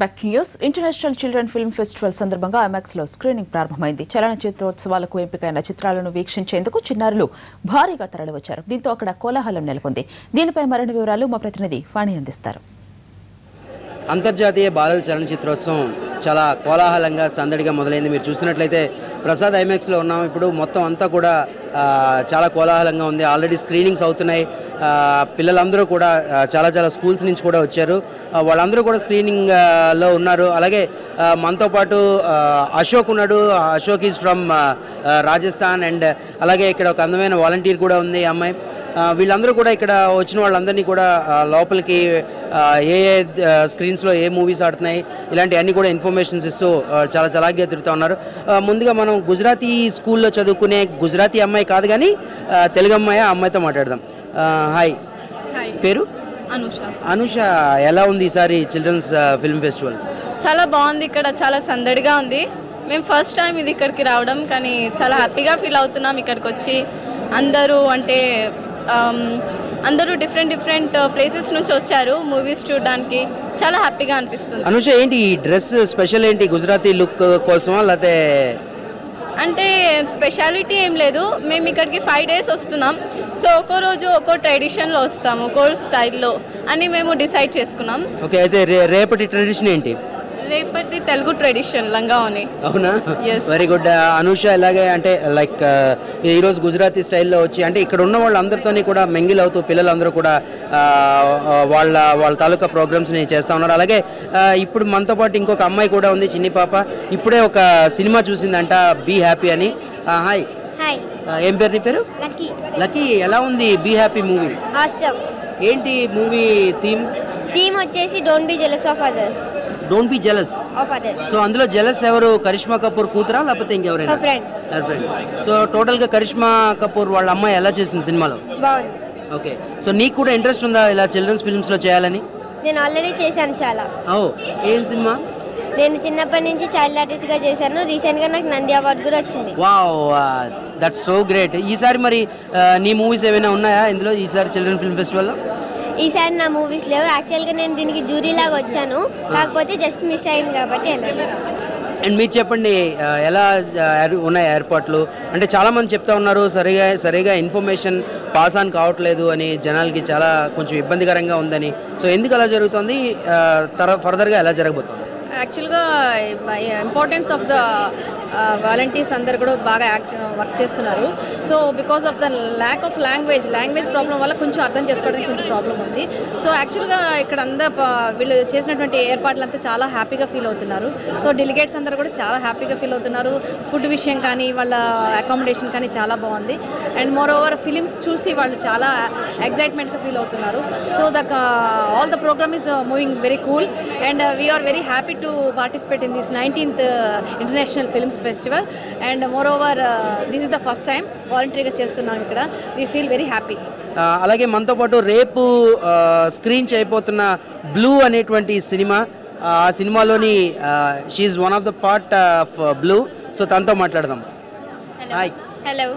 Back news international children film festival సందర్భంగా ఐమాక్స్లో screening ప్రారంభమైంది. చలనచిత్రోత్సవాలకు ఎంపికైన చిత్రాలను వీక్షించేందుకు చిన్నారులు భారీగా తరలివచ్చారు. దీంతో అక్కడ కోలాహలం నెలకొంది. దీనిపై మరిన్ని వివరాలు మా ప్రతినిధి వాణి అందిస్తారు. అంతర్జాతీయ బాలల చలనచిత్రోత్సవం చాలా కోలాహలంగా సందడిగా మొదలైంది. మీరు చూసినట్లయితే ప్రసాద్ ఐమాక్స్లో ఉన్నాం. ఇప్పుడు మొత్తం అంతా కూడా చాలా కోలాహలంగా ఉంది. ఆల్రెడీ స్క్రీనింగ్స్ అవుతున్నాయి. పిల్లలందరూ కూడా చాలా చాలా స్కూల్స్ నుంచి కూడా వచ్చారు. వాళ్ళందరూ కూడా స్క్రీనింగ్లో ఉన్నారు. అలాగే మనతో పాటు అశోక్ ఉన్నాడు. Ashok is from Rajasthan and అలాగే ఇక్కడ ఒక అందమైన వాలంటీర్ కూడా ఉంది ఈ అమ్మాయి. వీళ్ళందరూ కూడా ఇక్కడ వచ్చిన వాళ్ళందరినీ కూడా లోపలికి ఏ ఏ స్క్రీన్స్లో ఏ మూవీస్ ఆడుతున్నాయి ఇలాంటి అన్ని కూడా ఇన్ఫర్మేషన్స్ ఇస్తూ చాలా చలాగ్గా తిరుగుతూ ఉన్నారు. ముందుగా మనం గుజరాతీ స్కూల్లో చదువుకునే గుజరాతీ అమ్మాయి కాదు కానీ తెలుగు అమ్మాయి ఆ అమ్మాయితో మాట్లాడదాం. హాయ్. పేరు? అనుష. అనుష ఎలా ఉంది ఈసారి చిల్డ్రన్స్ ఫిల్మ్ ఫెస్టివల్? చాలా బాగుంది ఇక్కడ చాలా సందడిగా ఉంది. మేము ఫస్ట్ టైం ఇది ఇక్కడికి రావడం కానీ చాలా హ్యాపీగా ఫీల్ అవుతున్నాం ఇక్కడికి వచ్చి అందరూ అంటే అందరూ డిఫరెంట్ డిఫరెంట్ ప్లేసెస్ నుంచి వచ్చారు మూవీస్ చూడడానికి. చాలా హ్యాపీగా అనిపిస్తుంది. అనుష ఏంటి ఈ డ్రెస్ స్పెషల్ ఏంటి? గుజరాతీ లుక్ కోసమా లేకపోతే అంటే స్పెషాలిటీ ఏం లేదు. మేము ఇక్కడికి ఫైవ్ డేస్ వస్తున్నాం. సో ఒక్కో రోజు ఒక్కో ట్రెడిషన్లో వస్తాం ఒక్కో స్టైల్లో అని మేము డిసైడ్ చేసుకున్నాం. ఓకే అయితే రే రేపటి ట్రెడిషన్ ఏంటి? రేపటి తెలుగు ట్రెడిషన్ లంగావని. అవునా? Yes. వెరీ గుడ్ అనూష ఇలాగే అంటే లైక్ ఈరోజు గుజరాతీ స్టైల్లో వచ్చి అంటే ఇక్కడ ఉన్న వాళ్ళందరితోని కూడా మెంగిల్ అవుతూ పిల్లలందరూ కూడా ఆ, వాళ్ళ వాళ్ళ తాలూకా ప్రోగ్రామ్స్ని చేస్తూ ఉన్నారు. అలాగే ఆ, ఇప్పుడు మనతో పాటు ఇంకొక అమ్మాయి కూడా ఉంది చిన్ని పాప. ఇప్పుడే ఒక సినిమా చూసిందంట బీ హ్యాపీ అని. హాయ్. హాయ్ ఏం పేరు నీ పేరు? లక్కీ లక్కీ ఎలా ఉంది బీ హ్యాపీ మూవీ ఆసమ్ ఏంటి మూవీ థీమ్ థీమ్ వచ్చేసి don't be jealous of others don't be jealous of others so అందులో జెలస్ ఎవరు? కరిష్మా కపూర్ కూతురా? లేకపోతే ఇంకెవరైనా. Her friend. సో టోటల్గా కరిష్మా కపూర్ వాళ్ళ అమ్మాయి ఎలా చేసింది సినిమాలో? బాగుంది. ఓకే సో నీకు కూడా ఇంట్రెస్ట్ ఉందా ఇలా చిల్డ్రన్స్ ఫిల్మ్స్లో చేయాలని? నేను ఆల్రెడీ చేశాను చాలా. ఓ ఏం సినిమా? నేను చిన్నప్పటి నుంచి చైల్డ్ ఆర్టిస్ట్గా చేశాను. రీసెంట్గా నాకు నంది అవార్డు కూడా వచ్చింది. వావ్ దట్స్ సో గ్రేట్ ఈసారి మరి ఆ, నీ మూవీస్ ఏమైనా ఉన్నాయా ఇందులో? ఈసారి చిల్డ్రన్ ఫిల్మ్ ఫెస్టివల్లో ఈసారి నా మూవీస్ లేవు. యాక్చువల్గా నేను దీనికి జ్యూరీ లాగా వచ్చాను. కాకపోతే జస్ట్ మిస్ అయింది కాబట్టి వెళ్ళాను. అండ్ మీరు చెప్పండి ఆ, ఎలా ఏర్- ఉన్నాయి ఏర్పాట్లు? అంటే చాలా మంది చెప్తా ఉన్నారు సరిగా సరిగా ఇన్ఫర్మేషన్ పాస్ ఆన్ కావట్లేదు అని జనాలకి చాలా కొంచెం ఇబ్బందికరంగా ఉందని. సో ఎందుకు అలా జరుగుతుంది? ఆ, తర్వా ఫర్దర్గా ఎలా జరగబోతుంది? యాక్చువల్గా ఇంపార్టెన్స్ ఆఫ్ ద వాలంటీర్స్ అందరు కూడా బాగా యాక్ట్ వర్క్ చేస్తున్నారు. So because of the lack of language language problem వల్ల కొంచెం అర్థం చేసుకోవడానికి కొంచెం ప్రాబ్లం ఉంది. సో యాక్చువల్గా ఇక్కడ అంతా వీళ్ళు చేసినటువంటి ఏర్పాట్లు అంతా చాలా హ్యాపీగా ఫీల్ అవుతున్నారు. సో డెలిగేట్స్ అందరూ కూడా చాలా హ్యాపీగా ఫీల్ అవుతున్నారు. ఫుడ్ విషయం కానీ వాళ్ళ అకామిడేషన్ కానీ చాలా బాగుంది. అండ్ మోర్ ఓవర్ ఫిలిమ్స్ చూసి వాళ్ళు చాలా ఎగ్జైట్మెంట్గా ఫీల్ అవుతున్నారు. So the all the program is moving very cool and we're very happy to participate in this nineteenth international films festival. And more over this is the first time వాలంటరీగా చేస్తున్నాం ఇక్కడ. We feel very happy అలాగే మనతో పాటు రేపు screen చేయబోతున్న blue అనేటువంటి cinema ఆ సినిమాలోని she one of the part of blue so తనతో మాట్లాడదాం. హాయ్ హలో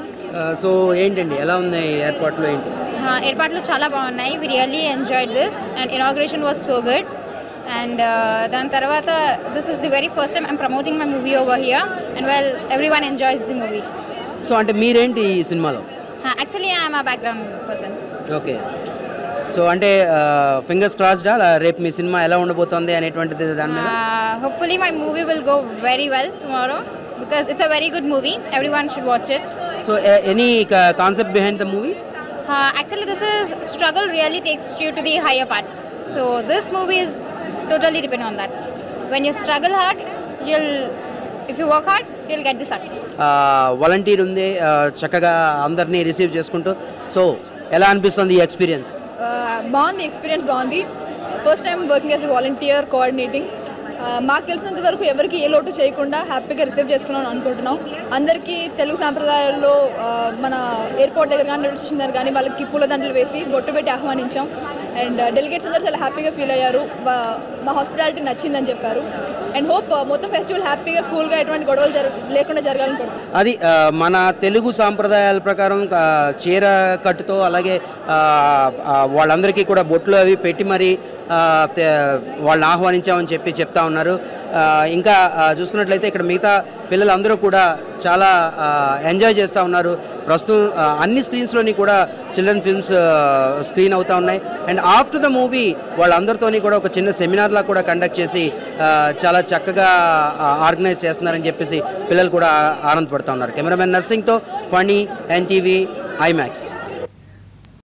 సో ఏంటండి? ఎలా ఉన్నాయి ఏర్పాట్లు ఏంటి? ఏర్పాట్లు చాలా బాగున్నాయి. We really enjoyed this and inauguration was so good and దాని తర్వాత this is the very first time I'm promoting my movie over here and well everyone enjoys the movie so అంటే మీరేంటి ఈ సినిమాలో? Actually I'm uh background person okay. So అంటే fingers క్రాస్డా రేపు మీ సినిమా ఎలా ఉండబోతోంది అనేటువంటిది దాని మీద? Hopefully my movie will go very well tomorrow because it's a very good movie everyone should watch it so any concept behind the movie Uh, actually, this is struggle really takes you to the higher parts. So this movie is totally depend on that. When you struggle hard, you'll if you work hard, you'll get the success. Volunteer ఉంది చక్కగా అందరినీ receive చేసుకుంటూ. So ఎలా అనిపిస్తుంది ఈ experience బాగుంది experience బాగుంది. First time working as volunteer coordinating మాకు తెలిసినంత వరకు ఎవరికి ఏ లోటు చేయకుండా హ్యాపీగా రిసీవ్ చేసుకున్నాం అనుకుంటున్నాం. అందరికీ తెలుగు సాంప్రదాయాల్లో మన ఎయిర్పోర్ట్ దగ్గర కానీ రైల్వే స్టేషన్ దగ్గర కానీ వాళ్ళకి పూలదండలు వేసి బొట్టు పెట్టి ఆహ్వానించాం. అండ్ డెలిగేట్స్ అందరూ చాలా హ్యాపీగా ఫీల్ అయ్యారు. మా హాస్పిటాలిటీ నచ్చిందని చెప్పారు. అండ్ హోప్ uh, మొత్తం ఫెస్టివల్ హ్యాపీగా కూల్గా ఎటువంటి గొడవలు జరగ లేకుండా జరగాలనుకుంటున్నాం అది uh, మన తెలుగు సాంప్రదాయాల ప్రకారం uh, చీర కట్టుతో అలాగే వాళ్ళందరికీ కూడా బొట్లు అవి పెట్టి మరి వాళ్ళని ఆహ్వానించామని చెప్పి చెప్తా ఉన్నారు. ఇంకా చూసుకున్నట్లయితే ఇక్కడ మిగతా పిల్లలందరూ కూడా చాలా ఎంజాయ్ చేస్తూ ఉన్నారు. ప్రస్తుతం అన్ని స్క్రీన్స్లోని కూడా చిల్డ్రన్ ఫిల్మ్స్ స్క్రీన్ అవుతా ఉన్నాయి. అండ్ ఆఫ్టర్ ద మూవీ వాళ్ళందరితోని కూడా ఒక చిన్న సెమినార్ లా కూడా కండక్ట్ చేసి చాలా చక్కగా ఆర్గనైజ్ చేస్తున్నారని చెప్పేసి పిల్లలు కూడా ఆనందపడుతూ ఉన్నారు. కెమెరామెన్ నర్సింగ్తో ఫనీ ఎన్టీవీ ఐమాక్స్.